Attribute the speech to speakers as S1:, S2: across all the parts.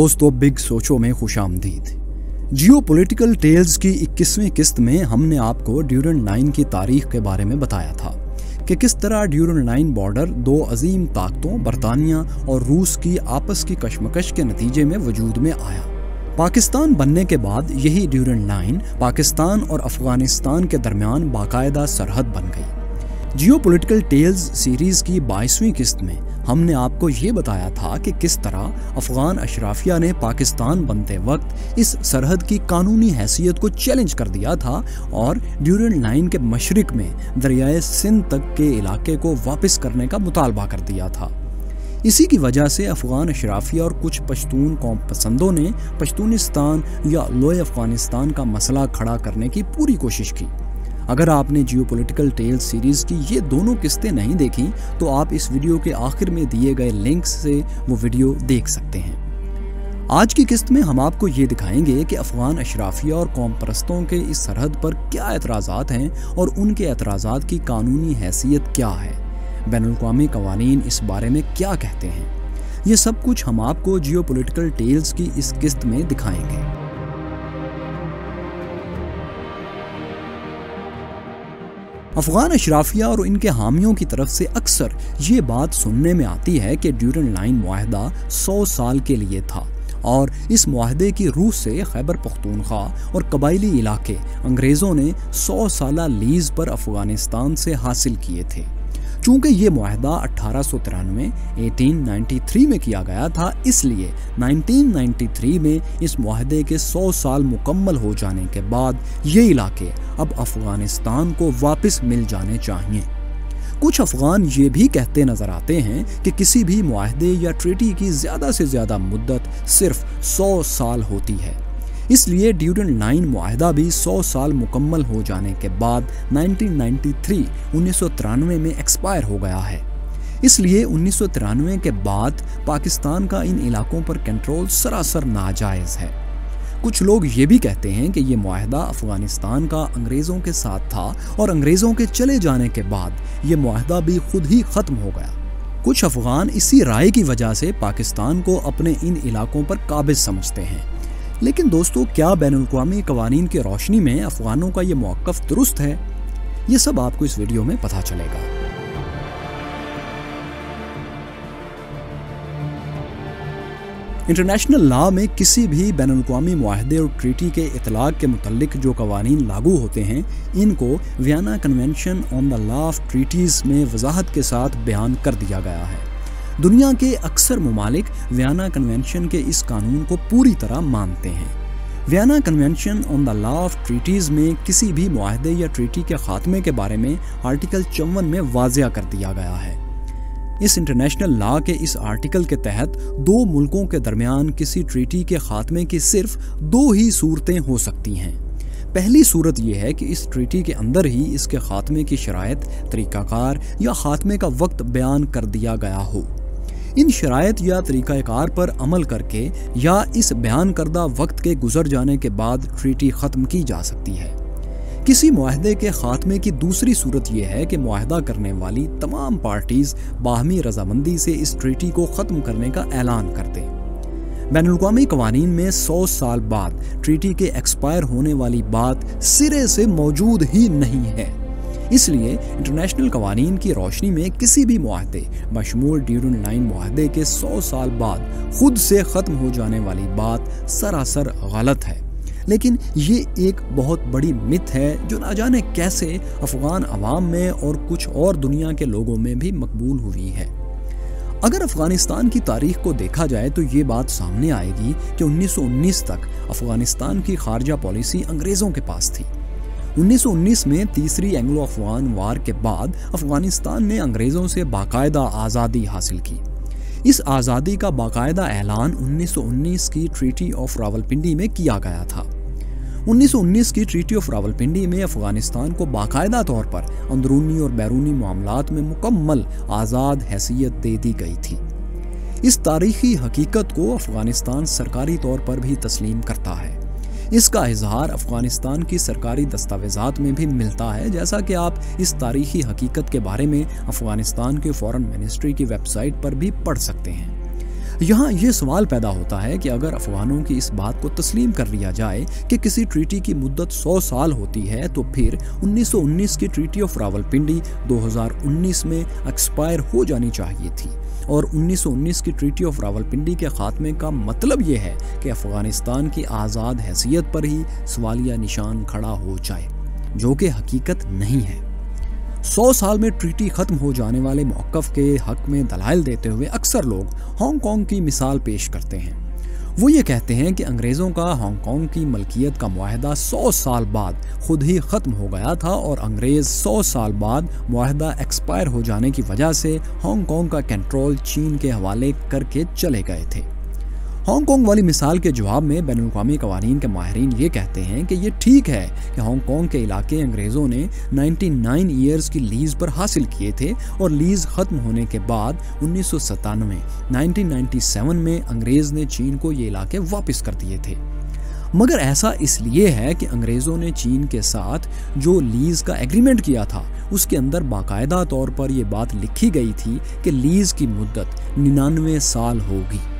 S1: दोस्तों, बिग सोचो में खुश आमदीद जियो पोलिटिकल टेल्स की 21वीं किस्त में हमने आपको ड्यूरन लाइन की तारीख के बारे में बताया था कि किस तरह ड्यूरन लाइन बॉर्डर दो अजीम ताकतों, बरतानिया और रूस की आपस की कशमकश के नतीजे में वजूद में आया। पाकिस्तान बनने के बाद यही ड्यूरन लाइन पाकिस्तान और अफ़गानिस्तान के दरमियान बाकायदा सरहद बन गई। जियो पोलिटिकल टेल्स सीरीज़ की बाईसवीं किस्त में हमने आपको ये बताया था कि किस तरह अफगान अशराफिया ने पाकिस्तान बनते वक्त इस सरहद की कानूनी हैसियत को चैलेंज कर दिया था और ड्यूरन लाइन के मशरक में दरियाए सिंध तक के इलाके को वापस करने का मुतालबा कर दिया था। इसी की वजह से अफगान अशराफिया और कुछ पश्तून कौम पसंदों ने पश्तूनिस्तान या लोए अफ़गानिस्तान का मसला खड़ा करने की पूरी कोशिश की। अगर आपने जियो पोलिटिकल टेल्स सीरीज़ की ये दोनों किस्तें नहीं देखी तो आप इस वीडियो के आखिर में दिए गए लिंक से वो वीडियो देख सकते हैं। आज की किस्त में हम आपको ये दिखाएँगे कि अफगान अशराफिया और कौम परस्तों के इस सरहद पर क्या एतराज़ात हैं और उनके एतराज़ात की कानूनी हैसियत क्या है। बैन अवी कवानीन इस बारे में क्या कहते हैं? ये सब कुछ हम आपको जियो पोलिटिकल टेल्स की इस किस्त में दिखाएँगे। अफगान अशराफिया और इनके हामियों की तरफ़ से अक्सर ये बात सुनने में आती है कि ड्यूरन लाइन माहदा सौ साल के लिए था और इस माहदे की रूह से खैबर पख्तूनख्वा और कबायली इलाके अंग्रेज़ों ने सौ साल लीज़ पर अफ़गानिस्तान से हासिल किए थे। चूँकि ये माहदा अठारह सौ तिरानवे एटीन में किया गया था, इसलिए 1993 में इस माहदे के 100 साल मुकम्मल हो जाने के बाद ये इलाके अब अफ़गानिस्तान को वापस मिल जाने चाहिए। कुछ अफगान ये भी कहते नज़र आते हैं कि किसी भी माहदे या ट्रीटी की ज़्यादा से ज़्यादा मुद्दत सिर्फ़ 100 साल होती है। इसलिए ड्यूरन लाइन माहदा भी 100 साल मुकम्मल हो जाने के बाद 1993 उन्नीस में एक्सपायर हो गया है। इसलिए उन्नीस सौ तिरानवे के बाद पाकिस्तान का इन इलाकों पर कंट्रोल सरासर नाजायज़ है। कुछ लोग ये भी कहते हैं कि ये माहदा अफ़गानिस्तान का अंग्रेज़ों के साथ था और अंग्रेज़ों के चले जाने के बाद ये माहदा भी खुद ही ख़त्म हो गया। कुछ अफगान इसी राय की वजह से पाकिस्तान को अपने इन इलाकों पर काबिज समझते हैं। लेकिन दोस्तों, क्या बैन अवी कवानीन की रोशनी में अफगानों का ये मौक़ दुरुस्त है? ये सब आपको इस वीडियो में पता चलेगा। इंटरनेशनल लॉ में किसी भी बैन अवी माहदे और ट्रीटी के इतलाक के मुतलक जो कवानीन लागू होते हैं, इनको Vienna Convention on the Law of Treaties में वजाहत के साथ बयान कर दिया गया है। दुनिया के अक्सर ममालिक वियना कन्वेंशन के इस कानून को पूरी तरह मानते हैं। Vienna Convention on the Law of Treaties में किसी भी माहदे या ट्रीटी के खात्मे के बारे में आर्टिकल चौवन में वाजिया कर दिया गया है। इस इंटरनेशनल लॉ के इस आर्टिकल के तहत दो मुल्कों के दरमियान किसी ट्रीटी के खात्मे की सिर्फ़ दो ही सूरतें हो सकती हैं। पहली सूरत यह है कि इस ट्रीटी के अंदर ही इसके खात्मे की शरात तरीक़ाकार या खात्मे का वक्त बयान कर दिया गया हो। इन शरात या तरीक़ाकार पर अमल करके या इस बयान करदा वक्त के गुजर जाने के बाद ट्रीटी ख़त्म की जा सकती है। किसी माहदे के खात्मे की दूसरी सूरत यह है कि माहदा करने वाली तमाम पार्टीज़ बाहमी रजामंदी से इस ट्रीटी को ख़त्म करने का ऐलान कर दें बैन अवी कवानीन में सौ साल बाद ट्रीटी के एक्सपायर होने वाली बात सिरे से मौजूद ही नहीं है। इसलिए इंटरनेशनल कवानीन की रोशनी में किसी भी माहदे बशमूल ड्यूरन लाइन माहदे के सौ साल बाद खुद से ख़त्म हो जाने वाली बात सरासर गलत है। लेकिन ये एक बहुत बड़ी मिथ है जो ना जाने कैसे अफगान अवाम में और कुछ और दुनिया के लोगों में भी मकबूल हुई है। अगर अफ़गानिस्तान की तारीख को देखा जाए तो ये बात सामने आएगी कि 1919 तक अफ़गानिस्तान की खारजा पॉलिसी अंग्रेज़ों के पास थी। 1919 में तीसरी एंग्लो अफगान वार के बाद अफ़गानिस्तान ने अंग्रेज़ों से बाकायदा आज़ादी हासिल की। इस आज़ादी का बाकायदा ऐलान 1919 की ट्रीटी ऑफ़ रावलपिंडी में किया गया था। 1919 की ट्रीटी ऑफ़ रावलपिंडी में अफ़गानिस्तान को बाकायदा तौर पर अंदरूनी और बैरूनी मामलात में मुकम्मल आज़ाद हैसियत दे दी गई थी। इस तारीखी हकीकत को अफ़गानिस्तान सरकारी तौर पर भी तस्लीम करता है। इसका इजहार अफ़गानिस्तान की सरकारी दस्तावेजात में भी मिलता है। जैसा कि आप इस तारीखी हकीकत के बारे में अफ़गानिस्तान के फॉरेन मिनिस्ट्री की वेबसाइट पर भी पढ़ सकते हैं। यहाँ ये सवाल पैदा होता है कि अगर अफगानों की इस बात को तस्लीम कर लिया जाए कि किसी ट्रीटी की मुद्दत 100 साल होती है तो फिर 1919 की ट्रीटी ऑफ़ रावलपिंडी 2019 में एक्सपायर हो जानी चाहिए थी। और 1919 की ट्रीटी ऑफ़ रावलपिंडी के खात्मे का मतलब ये है कि अफ़गानिस्तान की आज़ाद हैसियत पर ही सवालिया निशान खड़ा हो जाए, जो कि हकीकत नहीं है। सौ साल में ट्रीटी खत्म हो जाने वाले मौकफ के हक में दलाइल देते हुए अक्सर लोग हांगकांग की मिसाल पेश करते हैं। वो ये कहते हैं कि अंग्रेज़ों का हांगकांग की मलकियत का माहदा सौ साल बाद खुद ही ख़त्म हो गया था और अंग्रेज़ सौ साल बाद माहदा एक्सपायर हो जाने की वजह से हांगकांग का कंट्रोल चीन के हवाले करके चले गए थे। हांगकांग वाली मिसाल के जवाब में बैन अवी कवानीन के माहरीन ये कहते हैं कि ये ठीक है कि हांगकांग के इलाके अंग्रेज़ों ने 99 ईयर्स की लीज पर हासिल किए थे और लीज ख़त्म होने के बाद उन्नीस 1997 में अंग्रेज़ ने चीन को ये इलाके वापस कर दिए थे। मगर ऐसा इसलिए है कि अंग्रेज़ों ने चीन के साथ जो लीज़ का एग्रीमेंट किया था, उसके अंदर बाकायदा तौर पर यह बात लिखी गई थी कि लीज़ की मुद्दत निन्यानवे साल होगी।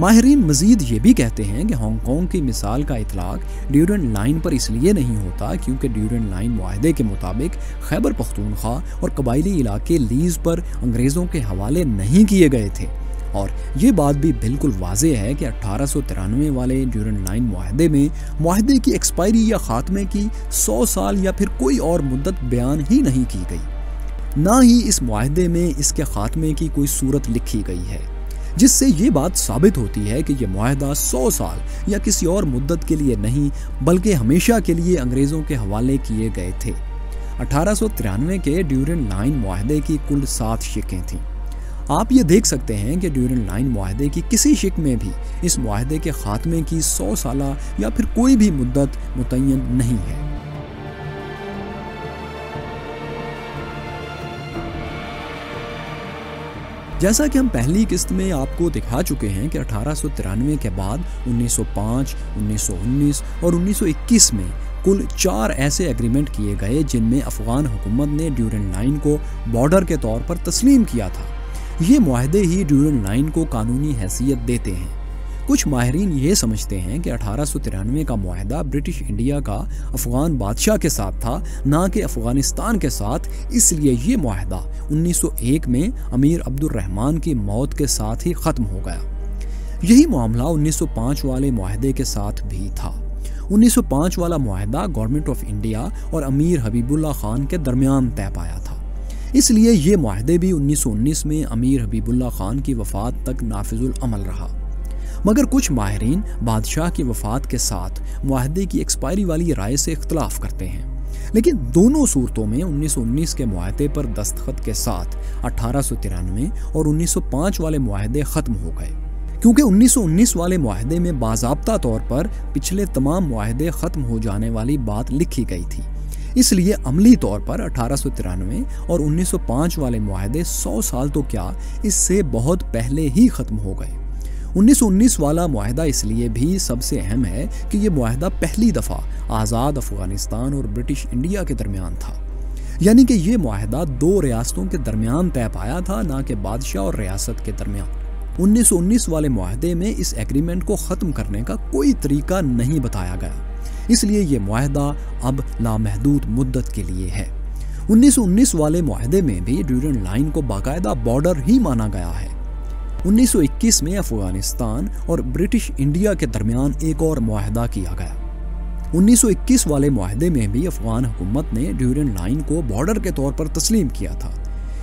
S1: माहरीन मजीद ये भी कहते हैं कि हांगकांग की मिसाल का इतलाक ड्यूरेंट लाइन पर इसलिए नहीं होता क्योंकि ड्यूरेंट लाइन माहदे के मुताबिक खैबर पख्तूनख्वा और कबायली इलाके लीज पर अंग्रेज़ों के हवाले नहीं किए गए थे। और ये बात भी बिल्कुल वाजे है कि अठारह वाले ड्यूरेंट लाइन माहदे में माहदे की एक्सपायरी या ख़ात्मे की सौ साल या फिर कोई और मुद्दत बयान ही नहीं की गई। ना ही इस माहदे में इसके ख़ात्मे की कोई सूरत लिखी गई है। जिससे ये बात साबित होती है कि यह माहदा सौ साल या किसी और मुद्दत के लिए नहीं, बल्कि हमेशा के लिए अंग्रेज़ों के हवाले किए गए थे। अठारह सौ तिरानवे के ड्यूरन लाइन माहदे की कुल सात शिकें थीं। आप ये देख सकते हैं कि ड्यूरन लाइन माहदे की किसी शिक में भी इस माहदे के खात्मे की सौ साल या फिर कोई भी मुद्दत मुतन नहीं है। जैसा कि हम पहली किस्त में आपको दिखा चुके हैं कि अठारह सौ तिरानवे के बाद 1905, 1919 और 1921 में कुल चार ऐसे एग्रीमेंट किए गए जिनमें अफगान हुकूमत ने ड्यूरन लाइन को बॉर्डर के तौर पर तस्लीम किया था। ये माहदे ही ड्यूरन लाइन को कानूनी हैसियत देते हैं। कुछ माहरीन ये समझते हैं कि अठारह सौ तिरानवे का माहदा ब्रिटिश इंडिया का अफगान बादशाह के साथ था, ना कि अफ़गानिस्तान के साथ। इसलिए ये माहदा 1901 में अमीर अब्दुलरहमान की मौत के साथ ही ख़त्म हो गया। यही मामला 1905 वाले माहदे के साथ भी था। 1905 वाला माहदा गवर्नमेंट ऑफ़ इंडिया और अमीर हबीबुल्ला खान के दरमियान तय पाया था। इसलिए ये माहदे भी 1919 में अमीर हबीबुल्ला खान की वफात तक नाफिजुल अमल रहा। मगर कुछ माहरीन बादशाह की वफात के साथ माहदे की एक्सपायरी वाली राय से इख्तलाफ करते हैं। लेकिन दोनों सूरतों में 1919 के माहदे पर दस्तखत के साथ अठारह सौ तिरानवे और 1905 वाले माहदे ख़त्म हो गए। क्योंकि 1919 वाले माहदे में बाबा तौर पर पिछले तमाम माहदे ख़त्म हो जाने वाली बात लिखी गई थी। इसलिए अमली तौर पर अठारह सौ तिरानवे और 1905 वाले माहदे 100 साल तो क्या इससे बहुत पहले ही ख़त्म हो गए। 1919 वाला माहदा इसलिए भी सबसे अहम है कि यह माहदा पहली दफ़ा आज़ाद अफ़गानिस्तान और ब्रिटिश इंडिया के दरमियान था। यानी कि यह माहदा दो रियासतों के दरमियान तय पाया था, ना कि बादशाह और रियासत के दरमियान। 1919 वाले माहदे में इस एग्रीमेंट को ख़त्म करने का कोई तरीका नहीं बताया गया। इसलिए ये माहदा अब लामहदूद मुद्दत के लिए है। 1919 वाले माहदे में भी ड्यूरन लाइन को बाकायदा बॉर्डर ही माना गया है। 1921 में अफ़गानिस्तान और ब्रिटिश इंडिया के दरमियान एक और माहदा किया गया। 1921 वाले माहदे में भी अफगान हुकूमत ने ड्यूरन लाइन को बॉर्डर के तौर पर तस्लीम किया था।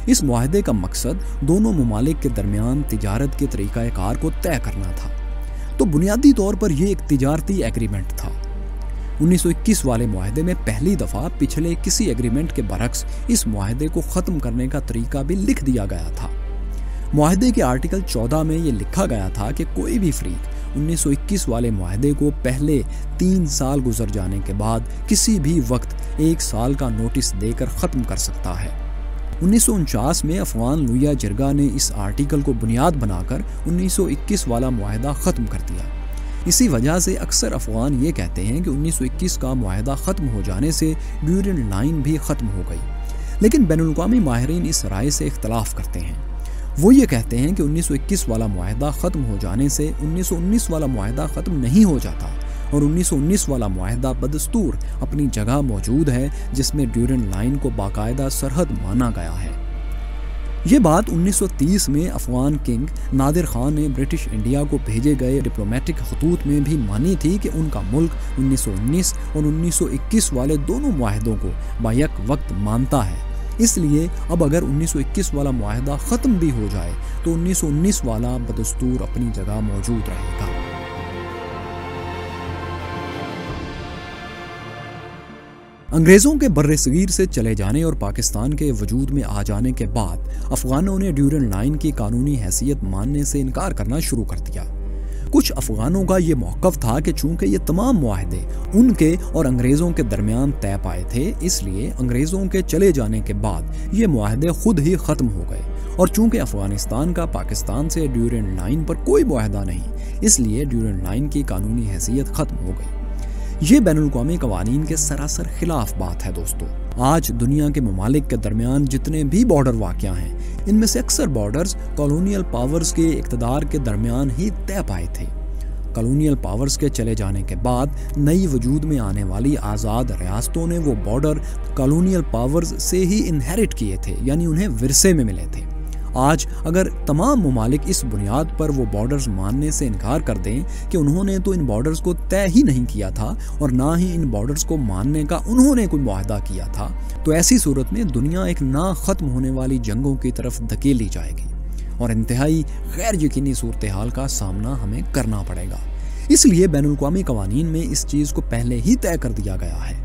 S1: इस माहदे का मकसद दोनों ममालिक के दरमियान तजारत के तरीक़ाकार को तय करना था। तो बुनियादी तौर पर यह एक तजारती एग्रीमेंट था। 1921 वाले माहदे में पहली दफ़ा पिछले किसी एग्रीमेंट के बरक्स इस माहदे को ख़त्म करने का तरीका भी लिख दिया गया था। माहदे के आर्टिकल 14 में ये लिखा गया था कि कोई भी फ्रीक 1921 वाले माहदे को पहले तीन साल गुजर जाने के बाद किसी भी वक्त एक साल का नोटिस देकर ख़त्म कर सकता है। उन्नीस में अफगान लुया जरगा ने इस आर्टिकल को बुनियाद बनाकर 1921 वाला माहदा ख़त्म कर दिया। इसी वजह से अक्सर अफगान ये कहते हैं कि 1921 का माहदा ख़त्म हो जाने से ड्यूरन लाइन भी ख़त्म हो गई। लेकिन बैन माहरीन इस राय से इख्तलाफ करते हैं। वो ये कहते हैं कि 1921 वाला माहदा ख़त्म हो जाने से 1919 वाला माहदा ख़त्म नहीं हो जाता और 1919 वाला माहदा बदस्तूर अपनी जगह मौजूद है, जिसमें ड्यूरन लाइन को बाकायदा सरहद माना गया है। ये बात 1930 में अफगान किंग नादिर खान ने ब्रिटिश इंडिया को भेजे गए डिप्लोमेटिक खतूत में भी मानी थी कि उनका मुल्क 1919 और 1921 वाले दोनों माहदों को बायक वक्त मानता है। इसलिए अब अगर 1921 वाला माहदा ख़त्म भी हो जाए तो 1919 वाला बदस्तूर अपनी जगह मौजूद रहेगा। अंग्रेज़ों के बर्र सगीर से चले जाने और पाकिस्तान के वजूद में आ जाने के बाद अफगानों ने ड्यूरन लाइन की कानूनी हैसियत मानने से इनकार करना शुरू कर दिया। कुछ अफगानों का ये मौकफ था कि चूँकि ये तमाम माहदे उनके और अंग्रेज़ों के दरमियान तय पाए थे, इसलिए अंग्रेज़ों के चले जाने के बाद ये माहदे खुद ही ख़त्म हो गए। और चूँकि अफ़गानिस्तान का पाकिस्तान से ड्यूरन लाइन पर कोई माहदा नहीं, इसलिए ड्यूरन लाइन की कानूनी हैसियत ख़त्म हो गई। ये बैन अवी कवानीन के सरासर खिलाफ बात है दोस्तों। आज दुनिया के ममालिक के दरमियान जितने भी बॉर्डर वाक़ हैं, इनमें से अक्सर बॉर्डर्स कॉलोनियल पावर्स के इकतदार के दरमियान ही तय पाए थे। कॉलोनियल पावर्स के चले जाने के बाद नई वजूद में आने वाली आज़ाद रियासतों ने वो बॉर्डर कॉलोनियल पावर्स से ही इनहेरिट किए थे, यानी उन्हें विरसे में मिले थे। आज अगर तमाम ममालिक इस बुनियाद पर वो बॉर्डर्स मानने से इनकार कर दें कि उन्होंने तो इन बॉर्डर्स को तय ही नहीं किया था और ना ही इन बॉर्डर्स को मानने का उन्होंने कोई माहदा किया था तो ऐसी सूरत में दुनिया एक ना ख़त्म होने वाली जंगों की तरफ़ धकेली जाएगी और इंतहाई गैर यकीनी सूरत हाल का सामना हमें करना पड़ेगा। इसलिए बैन अवी कवानीन में इस चीज़ को पहले ही तय कर दिया गया है।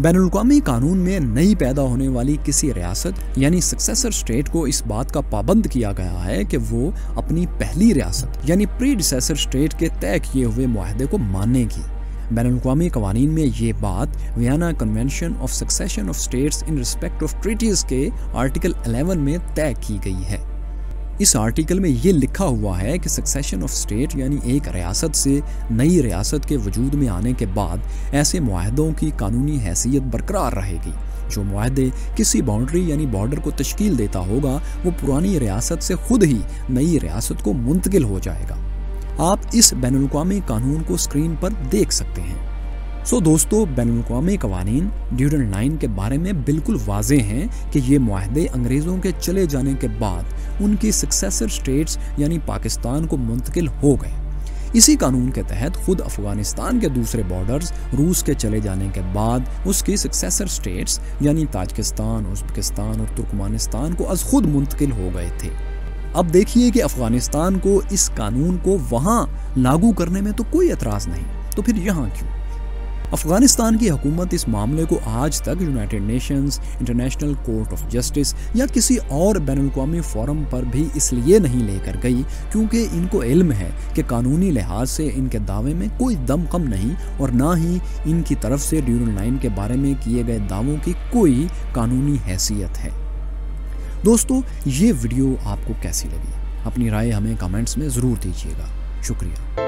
S1: बैन कानून में नई पैदा होने वाली किसी रियासत, यानी सक्सेसर स्टेट को इस बात का पाबंद किया गया है कि वो अपनी पहली रियासत, यानी प्रीडिसेसर स्टेट के तय किए हुए माहदे को मानेगी। बैन अवी कवानीन में ये बात Vienna Convention of Succession of States in Respect of Treaties के आर्टिकल 11 में तय की गई है। इस आर्टिकल में ये लिखा हुआ है कि सक्सेशन ऑफ़ स्टेट यानी एक रियासत से नई रियासत के वजूद में आने के बाद ऐसे माहदों की कानूनी हैसियत बरकरार रहेगी। जो माहदे किसी बाउंड्री यानी बॉर्डर को तश्कील देता होगा वो पुरानी रियासत से खुद ही नई रियासत को मुंतकिल हो जाएगा। आप इस बैन अवी कानून को स्क्रीन पर देख सकते हैं। सो so, दोस्तों बैन अवी कवानीन ड्यूरन लाइन के बारे में बिल्कुल वाजे हैं कि ये माहदे अंग्रेज़ों के चले जाने के बाद उनकी सक्सेसर स्टेट्स यानी पाकिस्तान को मुंतकिल हो गए। इसी कानून के तहत खुद अफ़गानिस्तान के दूसरे बॉर्डर्स रूस के चले जाने के बाद उसकी सक्सेसर स्टेट्स यानी ताजिकिस्तान, उज्बेकिस्तान और तुर्कमानिस्तान को अज खुद मुंतकिल हो गए थे। अब देखिए कि अफ़गानिस्तान को इस कानून को वहाँ लागू करने में तो कोई एतराज़ नहीं। तो फिर यहाँ क्यों? अफ़गानिस्तान की हुकूमत इस मामले को आज तक United Nations International Court of Justice या किसी और बैन अवी फोरम पर भी इसलिए नहीं लेकर गई क्योंकि इनको इल्म है कि कानूनी लिहाज से इनके दावे में कोई दम कम नहीं और ना ही इनकी तरफ़ से ड्यूरन लाइन के बारे में किए गए दावों की कोई कानूनी हैसियत है। दोस्तों, ये वीडियो आपको कैसी लगी? अपनी राय हमें कमेंट्स में ज़रूर दीजिएगा। शुक्रिया।